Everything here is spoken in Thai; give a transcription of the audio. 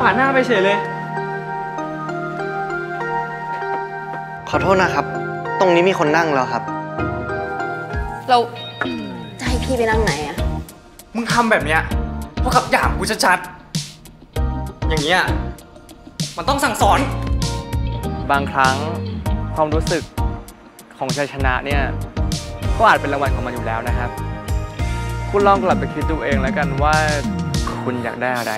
ปาดหน้าไปเฉยเลย ขอโทษนะครับ ตรงนี้มีคนนั่งแล้วครับ เราจะให้พี่ไปนั่งไหนอะมึงทำแบบเนี้ยเพราะกับหยามกูชัดๆอย่างเงี้ยมันต้องสั่งสอน บางครั้งความรู้สึกของชัยชนะเนี่ยก็อาจเป็นรางวัลของมันอยู่แล้วนะครับ คุณลองกลับไปคิดดูเองแล้วกันว่า คุณอยากได้อะไร